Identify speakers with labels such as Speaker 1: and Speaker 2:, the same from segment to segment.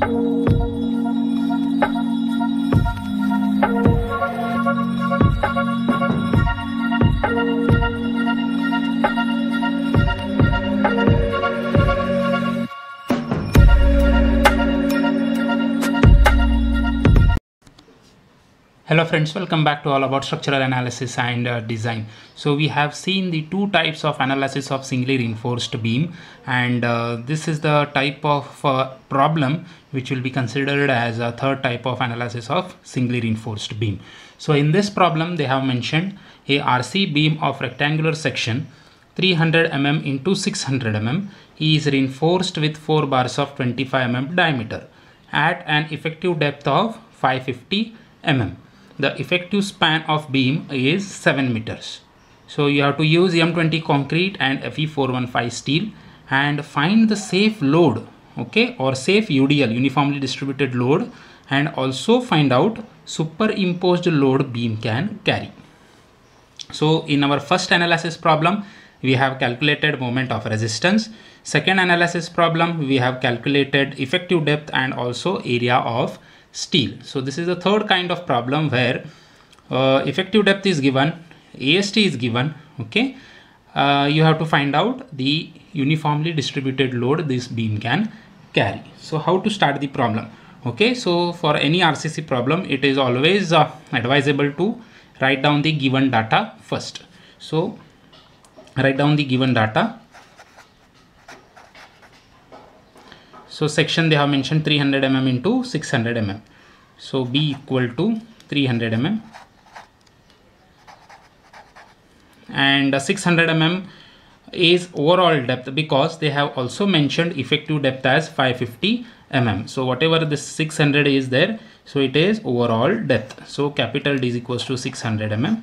Speaker 1: Thank you. Hello friends, welcome back to all about structural analysis and uh, design. So we have seen the two types of analysis of singly reinforced beam and uh, this is the type of uh, problem which will be considered as a third type of analysis of singly reinforced beam. So in this problem they have mentioned a RC beam of rectangular section 300 mm into 600 mm is reinforced with 4 bars of 25 mm diameter at an effective depth of 550 mm the effective span of beam is 7 meters. So you have to use M20 concrete and Fe415 steel and find the safe load okay or safe UDL uniformly distributed load and also find out superimposed load beam can carry. So in our first analysis problem we have calculated moment of resistance. Second analysis problem we have calculated effective depth and also area of steel. So this is the third kind of problem where uh, effective depth is given, AST is given, okay. Uh, you have to find out the uniformly distributed load this beam can carry. So how to start the problem? Okay, so for any RCC problem, it is always uh, advisable to write down the given data first. So write down the given data so section they have mentioned 300 mm into 600 mm so b equal to 300 mm and 600 mm is overall depth because they have also mentioned effective depth as 550 mm so whatever this 600 is there so it is overall depth. So capital D is equals to 600 mm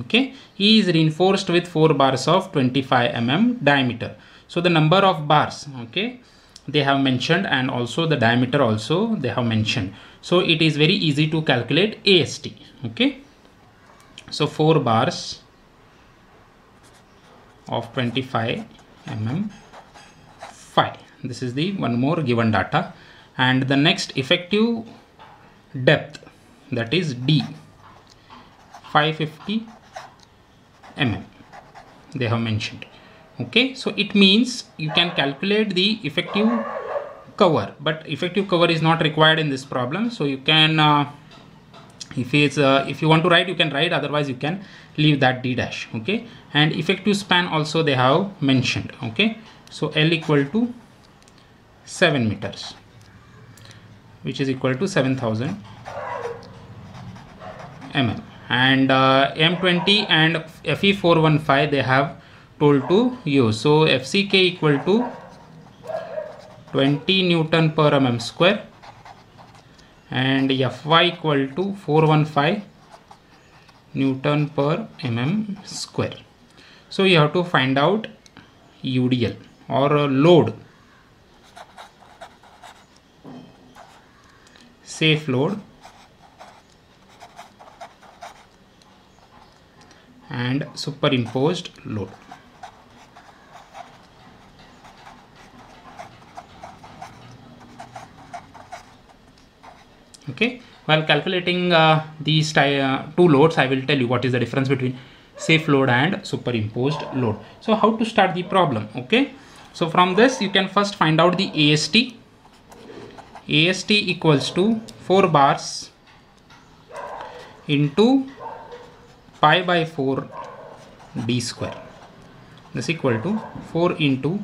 Speaker 1: okay? He is reinforced with 4 bars of 25 mm diameter so the number of bars, okay, they have mentioned and also the diameter also they have mentioned. So it is very easy to calculate AST, okay. So 4 bars of 25 mm 5. This is the one more given data and the next effective depth that is D 550 mm they have mentioned okay so it means you can calculate the effective cover but effective cover is not required in this problem. So you can uh, if it's uh, if you want to write you can write otherwise you can leave that d dash okay? And effective span also they have mentioned okay? So l equal to 7 meters which is equal to 7000 mm and uh, m20 and fe415 they have told to U. So FCK equal to 20 Newton per mm square and Fy equal to 415 Newton per mm square. So you have to find out UDL or load safe load and superimposed load. Okay. While calculating uh, these uh, two loads i will tell you what is the difference between safe load and superimposed load. So how to start the problem? Okay. So from this you can first find out the ast ast equals to 4 bars into pi by 4 d square. This equal to 4 into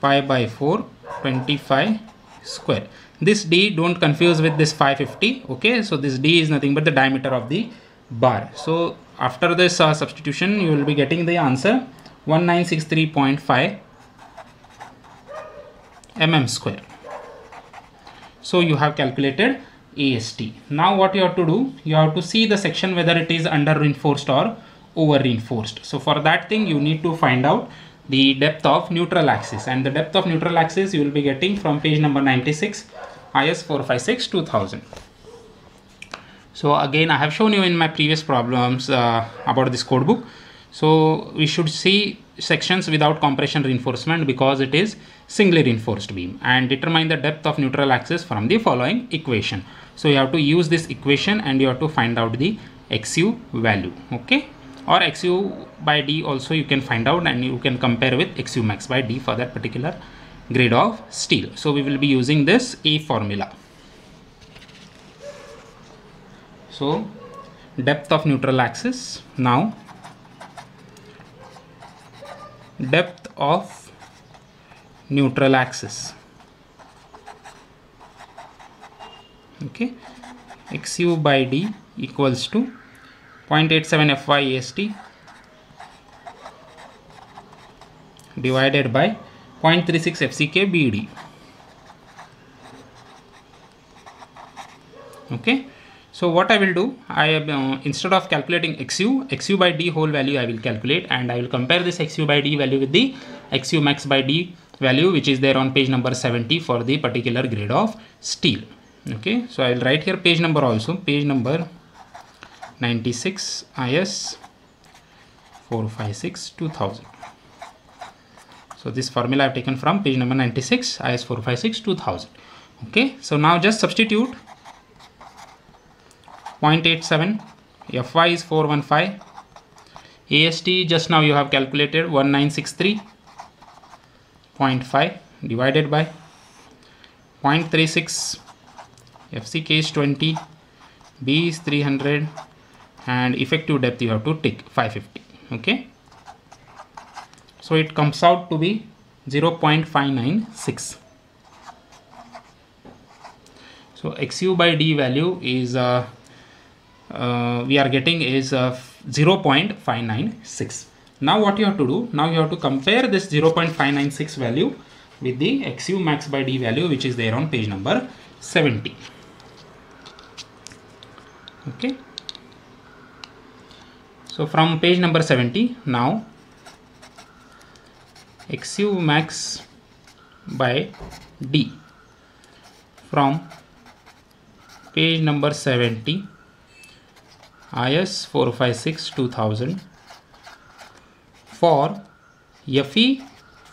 Speaker 1: pi by 4 25 square this d don't confuse with this 550 okay? So this d is nothing but the diameter of the bar. So after this uh, substitution you will be getting the answer 1963.5 mm square. So you have calculated AST now what you have to do you have to see the section whether it is under reinforced or over reinforced. So for that thing you need to find out the depth of neutral axis and the depth of neutral axis you will be getting from page number 96 IS 456 2000 so again I have shown you in my previous problems uh, about this code book so we should see sections without compression reinforcement because it is singly reinforced beam and determine the depth of neutral axis from the following equation. So you have to use this equation and you have to find out the XU value. Okay. Or XU by D also you can find out and you can compare with XU max by D for that particular grade of steel. So we will be using this A formula. So depth of neutral axis now depth of neutral axis okay xu by d equals to 0.87 fy ast divided by 0.36 fck bd okay. So what I will do, I uh, instead of calculating XU, XU by D whole value I will calculate and I will compare this XU by D value with the XU max by D value which is there on page number 70 for the particular grade of steel. Okay, so I will write here page number also, page number 96 IS 456 2000. So this formula I have taken from page number 96 IS 456 2000. Okay, so now just substitute 0.87 Fy is 415 AST just now you have calculated 1963.5 divided by 0.36 FCK is 20 B is 300 and effective depth you have to take 550 okay? So it comes out to be 0.596 so XU by D value is uh, uh, we are getting is uh, 0.596 now what you have to do now you have to compare this 0.596 value with the xu max by d value which is there on page number 70 okay so from page number 70 now xu max by d from page number 70 IS 456 2000 for FE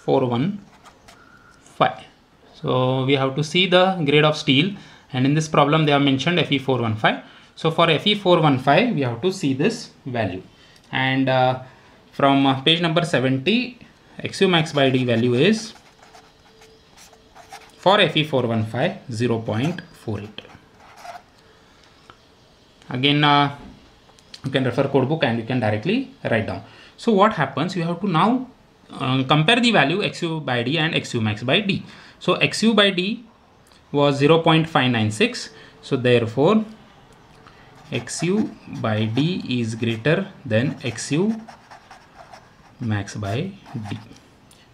Speaker 1: 415. So we have to see the grade of steel and in this problem they have mentioned FE 415. So for FE 415 we have to see this value and uh, from uh, page number 70 XU max by D value is for FE 415 0.48. Again uh, you can refer code book and you can directly write down. So what happens you have to now uh, compare the value xu by d and xu max by d. So xu by d was 0.596 so therefore xu by d is greater than xu max by d.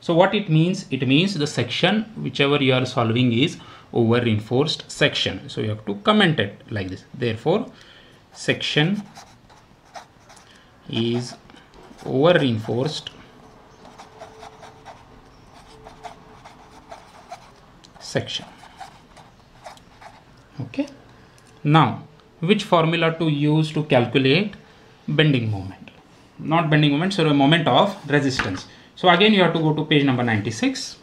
Speaker 1: So what it means? It means the section whichever you are solving is over reinforced section. So you have to comment it like this. Therefore section is over reinforced section. Okay? Now which formula to use to calculate bending moment? Not bending moment so moment of resistance. So again you have to go to page number 96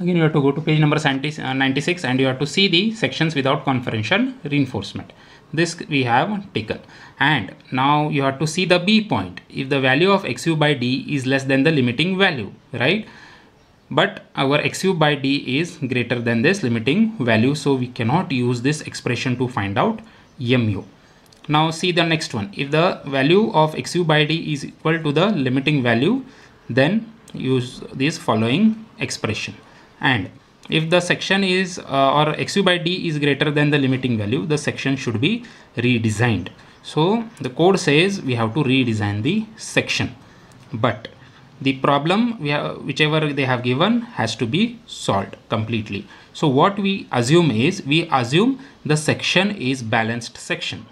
Speaker 1: again you have to go to page number uh, 96 and you have to see the sections without compression reinforcement. This we have taken. And now you have to see the b point. If the value of xu by d is less than the limiting value right but our xu by d is greater than this limiting value so we cannot use this expression to find out mu. Now see the next one. If the value of xu by d is equal to the limiting value then use this following expression. And if the section is uh, or xu by d is greater than the limiting value the section should be redesigned. So the code says we have to redesign the section. But the problem we have whichever they have given has to be solved completely. So what we assume is we assume the section is balanced section.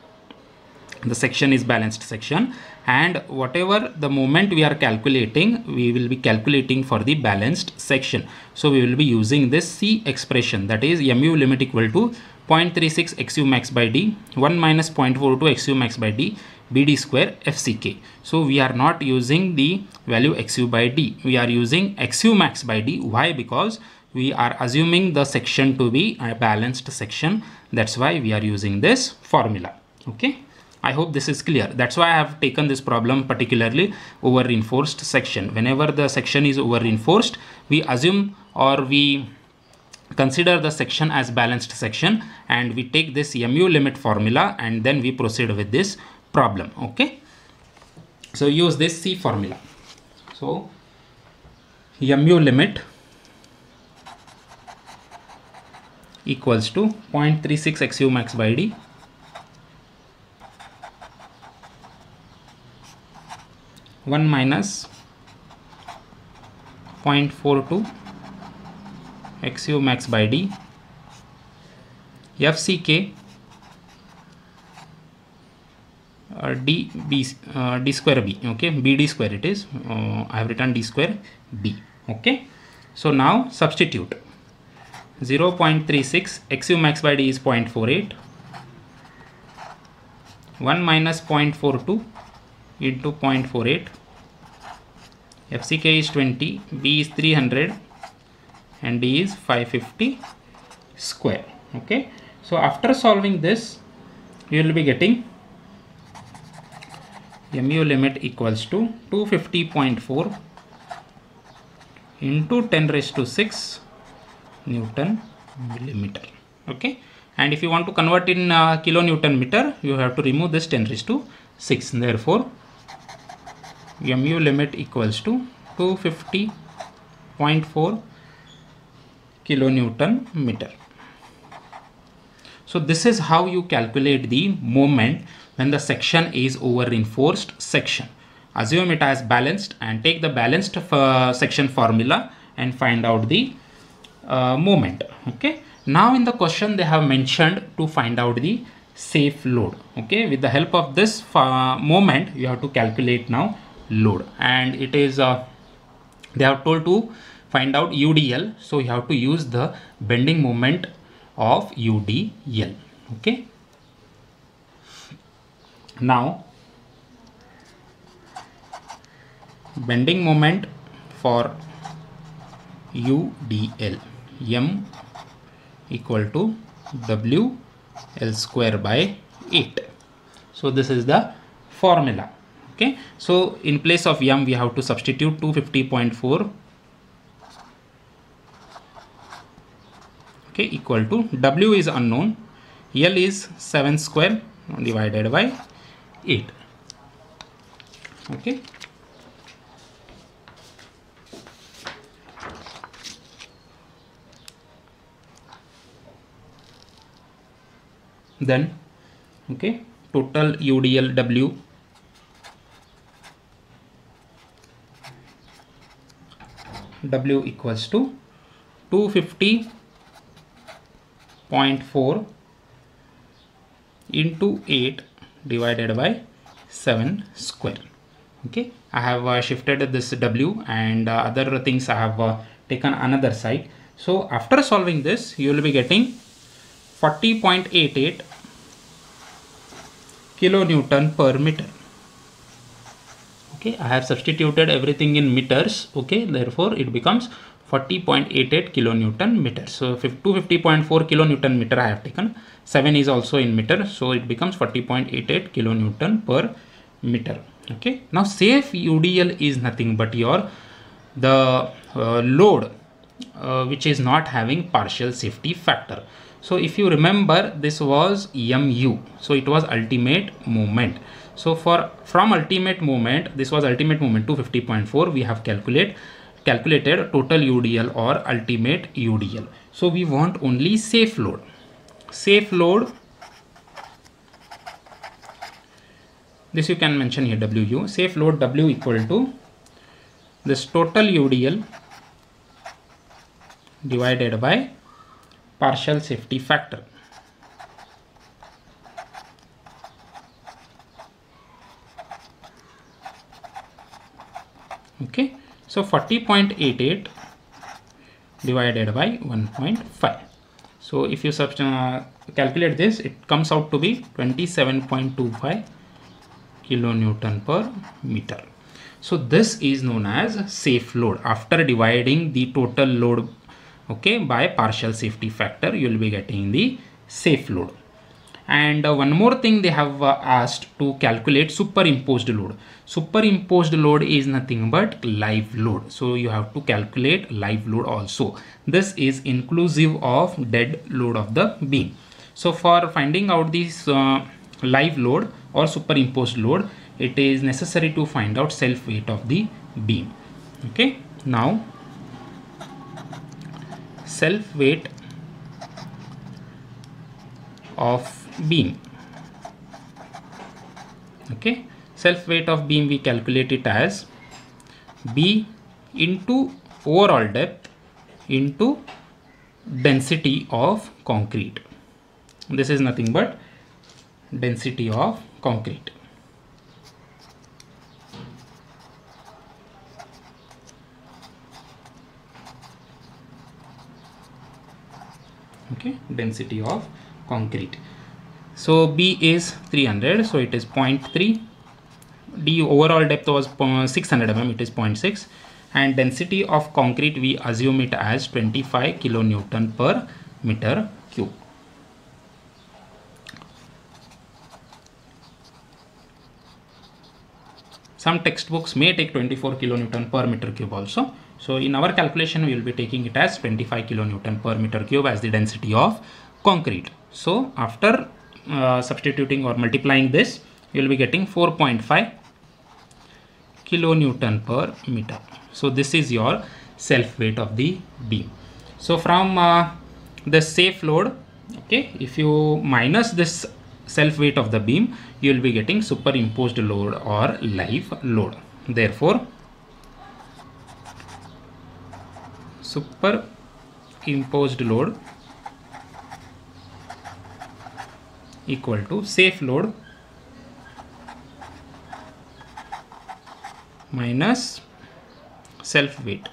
Speaker 1: The section is balanced section and whatever the moment we are calculating we will be calculating for the balanced section. So we will be using this c expression that is mu limit equal to 0.36 xu max by d 1 minus 0.42 xu max by d bd square fck. So we are not using the value xu by d. We are using xu max by d. Why? Because we are assuming the section to be a balanced section. That's why we are using this formula. Okay. I hope this is clear. That's why I have taken this problem particularly over reinforced section. Whenever the section is over reinforced, we assume or we consider the section as balanced section and we take this mu limit formula and then we proceed with this problem okay? So use this c formula. So mu limit equals to 0.36 xu max by d. one minus 0.42 xu max by d. Fck uh, d b uh, d square b okay? Bd square it is. Uh, i have written d square b okay? So now substitute. 0.36 xu max by d is 0.48 1 minus 0.42 into 0.48 fck is 20 b is 300 and d is 550 square okay? So after solving this you will be getting mu limit equals to 250.4 into 10 raised to 6 newton millimeter. Okay? And if you want to convert in uh, kilonewton meter you have to remove this 10 raised to 6 therefore mu limit equals to 250.4 kilonewton meter. So this is how you calculate the moment when the section is over reinforced section. Assume it as balanced and take the balanced uh, section formula and find out the uh, moment. Okay. Now in the question they have mentioned to find out the safe load. Okay. With the help of this uh, moment you have to calculate now load and it is uh, they have told to find out UDL. So you have to use the bending moment of UDL. Okay. Now bending moment for UDL M equal to W L square by 8. So this is the formula. Okay. So in place of M we have to substitute 250.4 okay equal to w is unknown l is 7 square divided by 8 okay. Then okay total udl w. W equals to 250.4 into 8 divided by 7 square. Okay? I have uh, shifted this w and uh, other things i have uh, taken another side. So after solving this you will be getting 40.88 kilonewton per meter. Okay? I have substituted everything in meters. Okay? Therefore it becomes 40.88 kilonewton meter. So 250.4 kilonewton meter I have taken. 7 is also in meter. So it becomes 40.88 kilonewton per meter. Okay. Now safe UDL is nothing but your the uh, load uh, which is not having partial safety factor. So if you remember this was MU. So it was ultimate moment. So for from ultimate moment this was ultimate moment 250.4 we have calculated calculated total UDL or ultimate UDL. So we want only safe load. Safe load, this you can mention here WU. Safe load W equal to this total UDL divided by partial safety factor. Okay so 40.88 divided by 1.5. So if you uh, calculate this, it comes out to be 27.25 kilonewton per meter. So this is known as safe load. After dividing the total load okay by partial safety factor you will be getting the safe load and uh, one more thing they have uh, asked to calculate superimposed load. Superimposed load is nothing but live load. So you have to calculate live load also. This is inclusive of dead load of the beam. So for finding out this uh, live load or superimposed load it is necessary to find out self weight of the beam. Okay? Now self weight of beam. Okay? Self weight of beam we calculate it as b into overall depth into density of concrete. This is nothing but density of concrete. Okay? Density of concrete so b is 300 so it is 0.3 d overall depth was 600 mm it is 0.6 and density of concrete we assume it as 25 kilonewton per meter cube. Some textbooks may take 24 kilonewton per meter cube also. So in our calculation, we will be taking it as 25 kilonewton per meter cube as the density of concrete. So after uh, substituting or multiplying this, you will be getting 4.5 kilonewton per meter. So this is your self weight of the beam. So from uh, the safe load, okay, if you minus this self weight of the beam, you will be getting superimposed load or live load. Therefore, superimposed load equal to safe load minus self weight.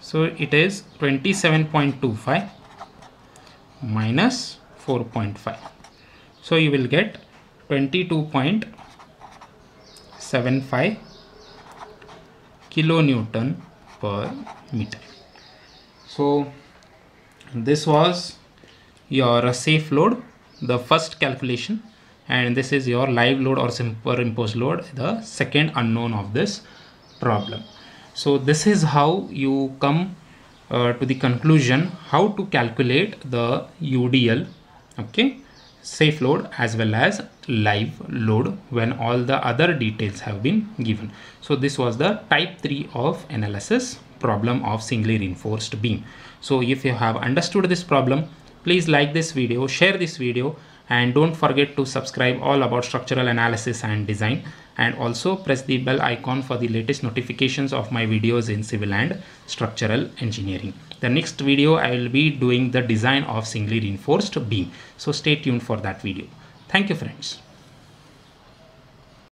Speaker 1: So it is 27.25 minus 4.5 so you will get 22.75 kilonewton per meter so this was your safe load the first calculation and this is your live load or superimposed load the second unknown of this problem so this is how you come uh, to the conclusion how to calculate the UDL okay safe load as well as live load when all the other details have been given. So this was the type 3 of analysis problem of singly reinforced beam. So if you have understood this problem, please like this video, share this video and don't forget to subscribe all about structural analysis and design and also press the bell icon for the latest notifications of my videos in civil and structural engineering. The next video I will be doing the design of singly reinforced beam. So stay tuned for that video. Thank you friends.